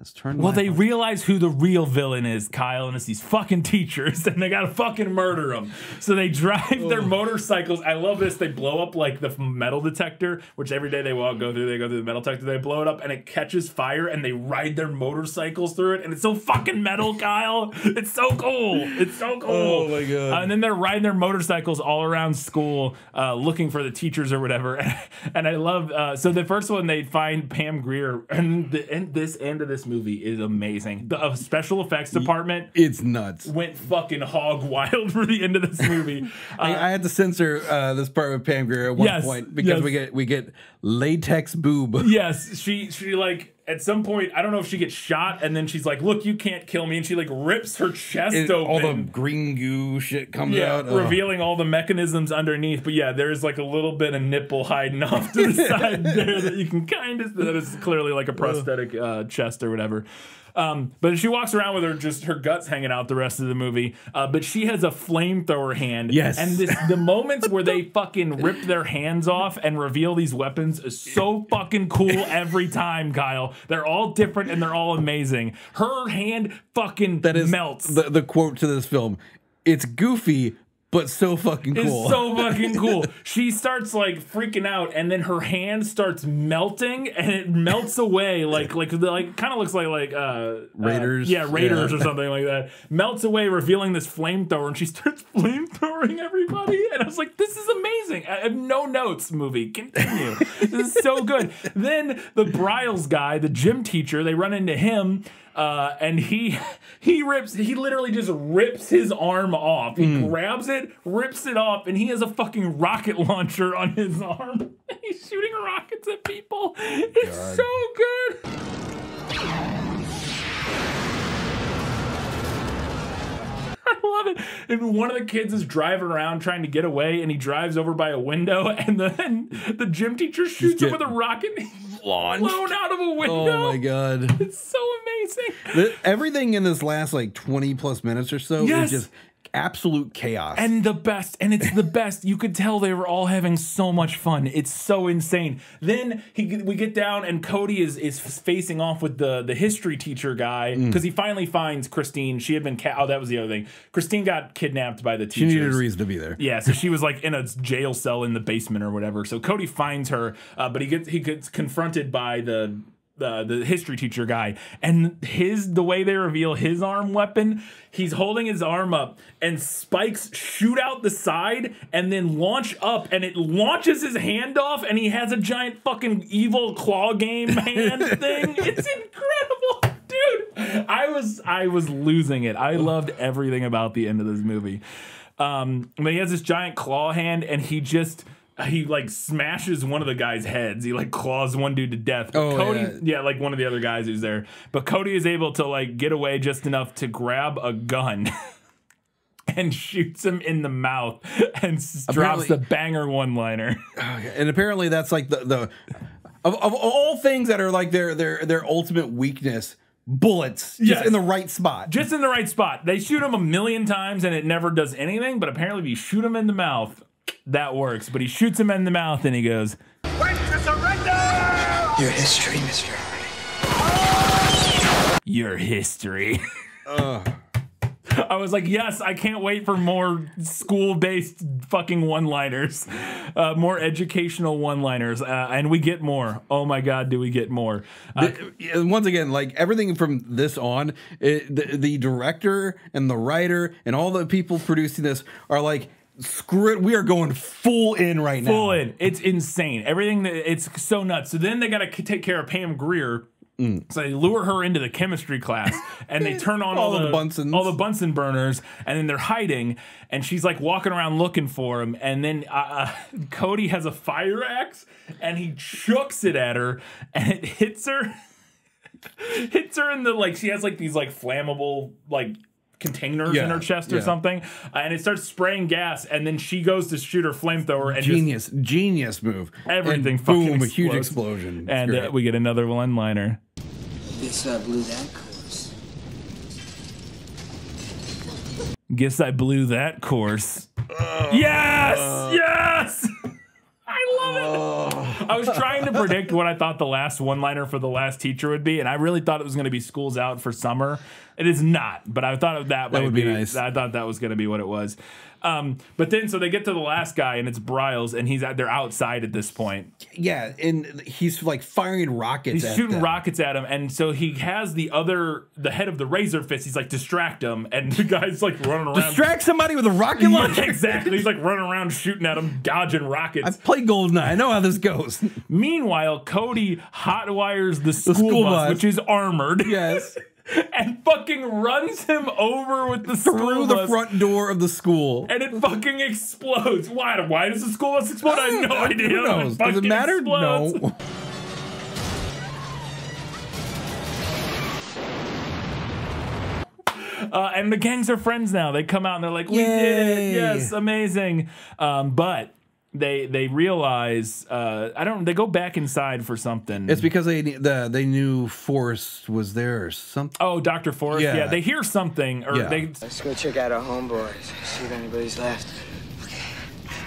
has turned Well, they realize who the real villain is, Kyle, and it's these fucking teachers, and they gotta fucking murder them. So they drive their motorcycles. I love this. They blow up like the metal detector, which every day they walk go through. They go through the metal detector. They blow it up, and it catches fire, and they ride their motorcycles through it, and it's so fucking metal, Kyle. It's so cool. It's so cool. Oh, my God. Uh, and then they're riding their motorcycles all around school, uh, looking for the teachers or whatever. and I love. Uh, so the first one they find Pam Grier, and the and this end of this movie is amazing. The uh, special effects department It's nuts. went fucking hog wild for the end of this movie. I, I had to censor uh, this part with Pam Grier at one Yes, point because yes. we get we get latex boob. yes, she she like at some point I don't know if she gets shot and then she's like, "Look, you can't kill me," and she like rips her chest And open. all the green goo shit comes yeah, out. Revealing all the mechanisms underneath. But yeah, there's like a little bit of nipple hiding off to the side there that you can kind of that is clearly like a prosthetic uh, chest or whatever. Um, but she walks around with her just her guts hanging out the rest of the movie. Uh, but she has a flamethrower hand. Yes. and this the moments where they fucking rip their hands off and reveal these weapons is so fucking cool every time, Kyle. They're all different and they're all amazing. Her hand fucking that is melts. The, the quote to this film. It's goofy, but so fucking cool. It's so fucking cool. She starts like freaking out, and then her hand starts melting, and it melts away like like like kind of looks like like uh Raiders? uh, yeah, Raiders Yeah. or something like that. Melts away, revealing this flamethrower, and she starts flamethrowing everybody. And I was like, this is amazing. I have no notes. Movie continue. this is so good. Then the Bryles guy, the gym teacher, they run into him. Uh, and he he rips he literally just rips his arm off. He Mm. grabs it, rips it off, and he has a fucking rocket launcher on his arm. He's shooting rockets at people. It's God. so good. I love it. And one of the kids is driving around trying to get away, and he drives over by a window, and then the gym teacher shoots him with a rocket. He's launched. blown out of a window. Oh my god. It's so amazing. The- everything in this last like 20 plus minutes or so Yes. is just absolute chaos. And the best, and it's the best. You could tell they were all having so much fun. It's so insane. Then he, we get down, and Cody is is facing off with the the history teacher guy Mm. because he finally finds Christine. She had been ca- oh, that was the other thing. Christine got kidnapped by the she needed a reason to be there. Yeah, so she was like in a jail cell in the basement or whatever. So Cody finds her, uh, but he gets he gets confronted by the the the history teacher guy, and his the way they reveal his arm weapon, he's holding his arm up, and spikes shoot out the side and then launch up, and it launches his hand off, and he has a giant fucking evil claw game hand thing. It's incredible. Dude, I was I was losing it. I loved everything about the end of this movie. Um, but he has this giant claw hand, and he just he like smashes one of the guy's heads. He like claws one dude to death. But Oh, Cody, yeah. yeah, like one of the other guys who's there. But Cody is able to like get away just enough to grab a gun. and shoots him in the mouth and s- drops the banger one liner. Oh, and apparently that's like the the of, of all things that are like their their their ultimate weakness bullets just Yes. in the right spot Just in the right spot. They shoot him a million times and it never does anything, but apparently if you shoot him in the mouth, that works. But he shoots him in the mouth and he goes, Wait to surrender! Your history, Mr. Your history. I was like, yes, I can't wait for more school based fucking one liners, uh, more educational one liners. Uh, and we get more. Oh my God, do we get more? Uh, The- once again, like everything from this on, it, the, the director and the writer and all the people producing this are like, screw it, we are going full in right now. full in. It's insane. Everything, that, it's so nuts. So then they got to take care of Pam Grier. Mm. So they lure her into the chemistry class, and they turn on all, All the Bunsen's. all the Bunsen burners, and then they're hiding, and she's like walking around looking for him, and then uh, uh, Cody has a fire axe, and he chucks it at her, and it hits her, hits her in the like she has like these like flammable like containers in her chest or yeah. something, uh, and it starts spraying gas, and then she goes to shoot her flamethrower, and just Genius, genius move. everything And fucking boom, a huge explosion. It's and uh, we get another one liner. Guess I blew that course. Guess I blew that course. yes, yes. I. I was trying to predict what I thought the last one liner for the last teacher would be, and I really thought it was going to be "School's out for summer." It is not, but I thought of that, might would be nice. I thought that was going to be what it was. Um, but then, so they get to the last guy, and it's Bryles, and he's at, they're outside at this point. yeah, and he's like firing rockets. He's shooting them. rockets at him, and so he has the other, the head of the Razor Fist. He's like distract him, and the guy's like running around. Distract somebody with a rocket Yeah, launcher. exactly. He's like running around shooting at him, dodging rockets. I've played Goldeneye. I know how this goes. Meanwhile, Cody hotwires the school, school bus, bus. which is armored. Yes. and fucking runs him over with the school Through the bus. front door of the school. and it fucking explodes. Why? Why does the school bus explode? I have no idea. Who knows? Does it matter? explodes. No. Uh, and the gangs are friends now. They come out and they're like, "We did it! Yes, amazing!" Um, but they they realize uh, I don't. They go back inside for something. It's because they the they knew Forrest was there or something. oh, Doctor Forrest. Yeah. Yeah. they hear something, or Yeah. they Let's go check out our homeboys. See if anybody's left.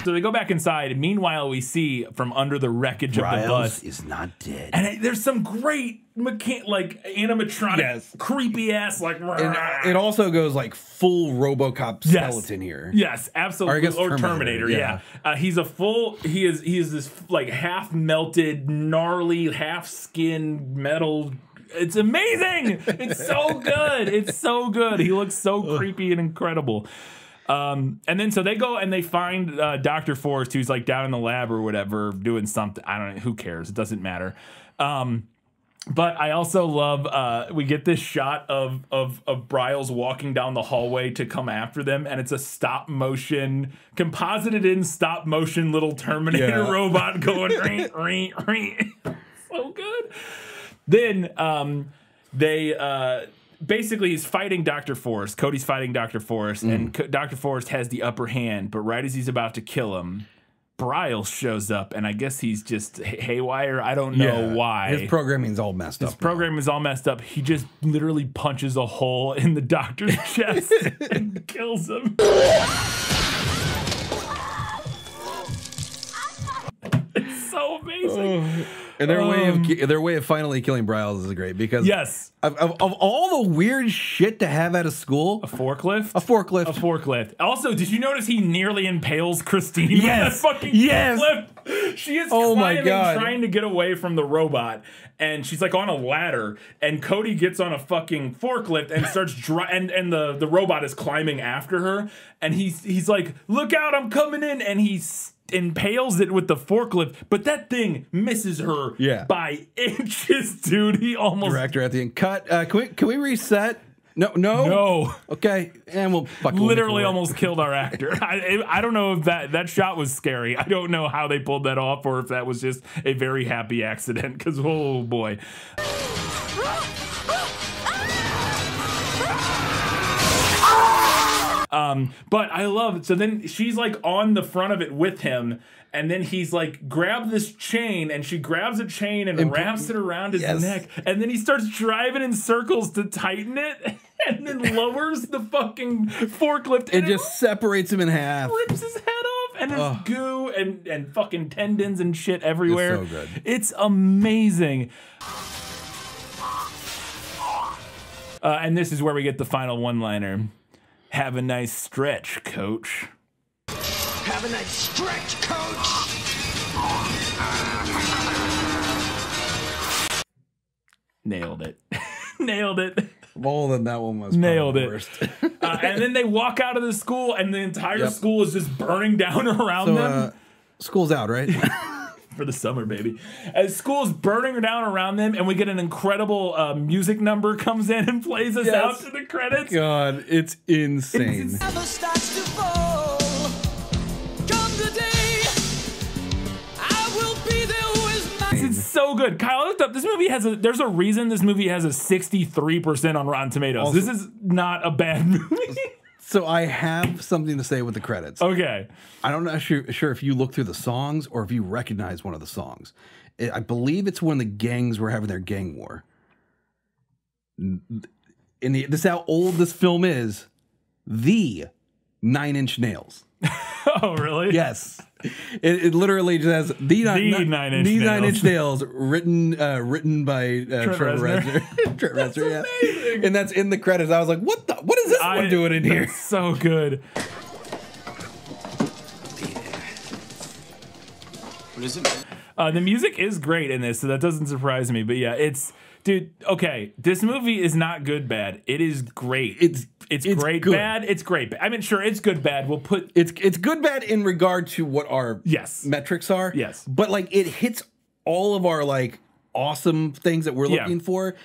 So they go back inside. Meanwhile, we see from under the wreckage of the bus, is not dead. and it- there's some great mechan- like animatronic, Yes. creepy ass like. And it also goes like full RoboCop Yes. skeleton here. Yes, absolutely. Or I guess Or Terminator. Terminator, yeah. yeah. Uh, he's a full. He is. He is this like half melted, gnarly, half skinned metal. It's amazing. It's so good. It's so good. He looks so creepy and incredible. Um, and then so they go and they find uh, Doctor Forrest, who's like down in the lab or whatever, doing something. I don't know. Who cares? It doesn't matter. Um, but I also love uh, we get this shot of of of Bryles walking down the hallway to come after them, and it's a stop motion, composited in stop motion little Terminator Yeah. robot going ring ring ring. so good. Then um, they uh, basically he's fighting Doctor Forrest. Cody's fighting Doctor Forrest, and mm. Co- Doctor Forrest has the upper hand. But right as he's about to kill him. Bryles shows up, and I guess he's just hay- haywire. I don't know Yeah. why. His programming's all messed His up. His program is all messed up. He just literally punches a hole in the doctor's chest and kills him. it's so amazing. Oh. And their way of Um, ki- their way of finally killing Bryles is great because Yes. of, of, of all the weird shit to have at a school, A forklift? a forklift. A forklift. Also, did you notice he nearly impales Christine Yes. fucking Yes. forklift? She is Oh my climbing, God. trying to get away from the robot, and she's like on a ladder, and Cody gets on a fucking forklift and starts dri- and and the the robot is climbing after her, and he's he's like, "Look out, I'm coming in," and he's impales it with the forklift, but that thing misses her Yeah. by inches, dude. He almost director at the end. Cut. Uh, can we can we reset? No, no, no. Okay, and we'll fuck literally almost killed our actor. I, I don't know if that that shot was scary. I don't know how they pulled that off, or if that was just a very happy accident. Because oh boy, Um, but I love it. So then she's like on the front of it with him. And then he's like, grab this chain, and she grabs a chain and, And wraps it around his Yes. neck. And then he starts driving in circles to tighten it, and then lowers the fucking forklift. It and just separates him in half. rips his head off, and there's goo and and fucking tendons and shit everywhere. It's so good. It's amazing. Uh, and this is where we get the final one-liner. Have a nice stretch, coach. Have a nice stretch, coach. Nailed it. Nailed it. Well, then that one was Nailed it. worst. Uh, and then they walk out of the school, and the entire Yep. school is just burning down around so, them. uh, school's out, right? For the summer, baby. As school's burning down around them, and we get an incredible uh, music number comes in and plays us Yes. out to the credits. God, it's insane. Never starts to fall. Come the day, I will be there with my. It's so good. Kyle, I looked up. This movie has a. There's a reason this movie has a 63% on Rotten Tomatoes. Also- this is not a bad movie. So I have something to say with the credits. okay. I don't know sure, sure if you look through the songs or if you recognize one of the songs. I believe it's when the gangs were having their gang war. In the, this is how old this film is. The Nine Inch Nails. Oh, really? Yes, it, it literally just has the, nine, The Nine Inch the Nails. Nine Inch Nails written uh, written by uh, Trent Trevor Reznor. Reznor. Trent Reznor, yeah. And that's in the credits. I was like, what the? What I- one doing in here? So good. What is it? Uh, the music is great in this, so that doesn't surprise me. But yeah, it's dude. Okay, this movie is not good bad. It is great. It's it's, it's great good. bad. It's great. ba- I mean, sure, it's good bad. We'll put It's it's good bad in regard to what our Yes. metrics are. Yes. But like it hits all of our like awesome things that we're Yeah. looking for,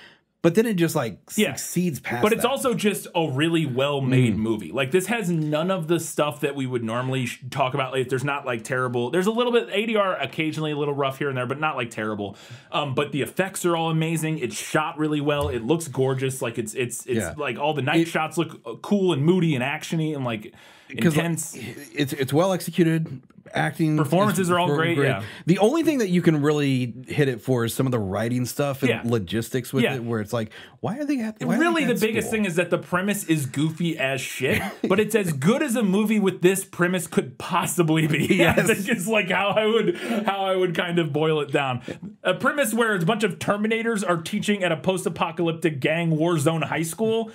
but then it just like Yeah. succeeds past But it's that. also just a really well made Mm. movie. Like this has none of the stuff that we would normally sh- talk about. Like there's not like terrible. There's a little bit ADR occasionally a little rough here and there, but not like terrible. Um, but the effects are all amazing. It's shot really well. It looks gorgeous. Like it's it's it's Yeah. like all the night It- shots look uh, cool and moody and actiony and like, intense. it's it's well executed. Acting Performances is are all performed great, yeah. The only thing that you can really hit it for is some of the writing stuff and Yeah. logistics with Yeah. it, where it's like, why are they at? Why really they the at biggest school? thing is that the premise is goofy as shit but it's as good as a movie with this premise could possibly be Yes. it's like how i would how i would kind of boil it down a premise where a bunch of terminators are teaching at a post-apocalyptic gang war zone high school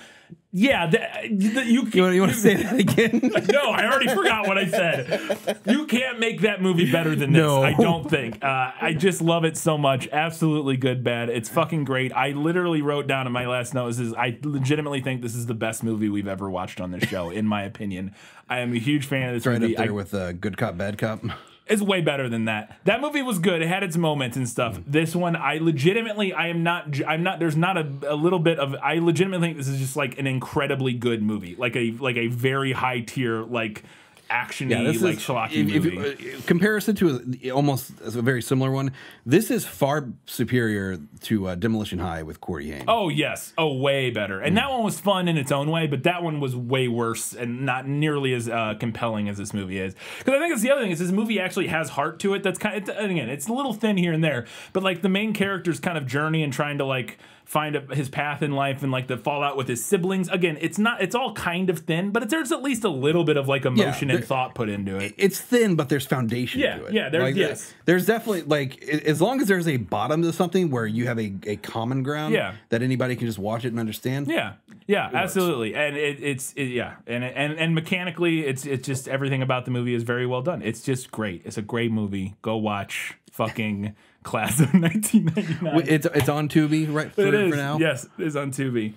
yeah that, you, you, You want, you want to say that again? no, I already forgot what I said. You can't make that movie better than this. No. I don't think. Uh, I just love it so much. Absolutely good, bad. It's fucking great. I literally wrote down in my last notes is I legitimately think this is the best movie we've ever watched on this show, in my opinion. I am a huge fan of this It's right movie. up there I- with uh, Good Cop, Bad Cop. It's way better than that. That movie was good. It had its moments and stuff. Mm. This one, I legitimately, I am not, I'm not. There's not a, a little bit of. I legitimately think this is just like an incredibly good movie, like a like a very high tier like actiony Yeah, this like is if- if- movie. uh, comparison to a, almost a very similar one. This is far superior to uh, Demolition High with Corey Haim. Oh yes, oh way better. And that one was fun in its own way, but that one was way worse and not nearly as uh, compelling as this movie is. Because I think it's the other thing is this movie actually has heart to it. That's kind of and again, it's a little thin here and there, but like the main character's kind of journey and trying to like find a, his path in life and like the fallout with his siblings. Again, it's not. It's all kind of thin, but it's, there's at least a little bit of like emotion and there- thought put into it. It's thin, but there's foundation Yeah, to it. yeah, there- Like, yes. There's definitely like as long as there's a bottom to something where you have a, a common ground Yeah. that anybody can just watch it and understand. Yeah, yeah, absolutely, and it, it's it, yeah, and and and mechanically, it's it's just everything about the movie is very well done. It's just great. It's a great movie. Go watch fucking Class of 1999. It's it's on Tubi right for, it is. for now. Yes, it is on Tubi.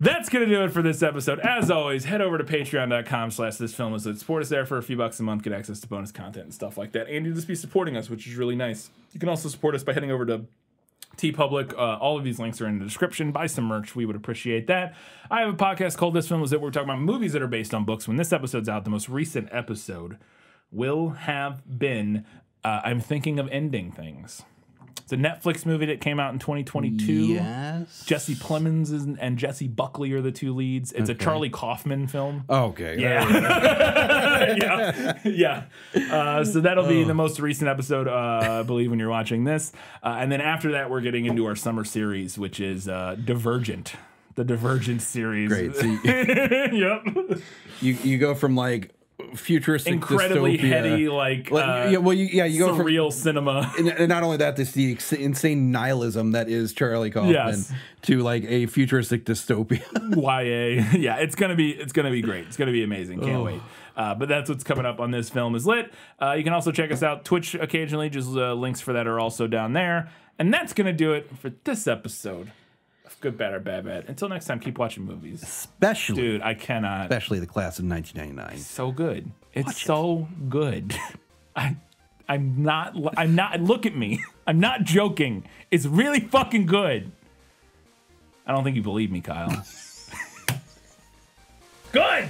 That's gonna do it for this episode. As always, head over to patreon.com slash this film is Lit. support us there for a few bucks a month, get access to bonus content and stuff like that. And you'll just be supporting us, which is really nice. You can also support us by heading over to TeePublic. Uh, all of these links are in the description. Buy some merch. We would appreciate that. I have a podcast called This Film Is Lit. Where we're talking about movies that are based on books. When this episode's out, the most recent episode will have been uh, I'm Thinking of Ending Things. It's a Netflix movie that came out in 2022. Yes. Jesse Plemons is, and Jessie Buckley are the two leads. It's a Charlie Kaufman film. Okay. Yeah. yeah. Yeah. Uh, so that'll be the most recent episode, uh, I believe, when you're watching this. Uh, and then after that, we're getting into our summer series, which is uh, Divergent. The Divergent series. Great. So you, yep. you you go from like futuristic, Incredibly dystopia- heady, like, uh, yeah, well, you, yeah, you go from real cinema. and, and not only that, this the ex- insane nihilism that is Charlie Kaufman Yes. to like a futuristic dystopia. YA. Yeah, it's gonna be it's gonna be great. It's gonna be amazing. Can't Oh. wait. Uh, but that's what's coming up on this film is lit. Uh, you can also check us out Twitch occasionally. Just uh, links for that are also down there. And that's gonna do it for this episode Good, Bad, or Bad Bad. Until next time, keep watching movies. Especially, Dude, I cannot. especially the class of 1999. So good. It's so good. I. I'm not. I'm not. Look at me. I'm not joking. It's really fucking good. I don't think you believe me, Kyle. good.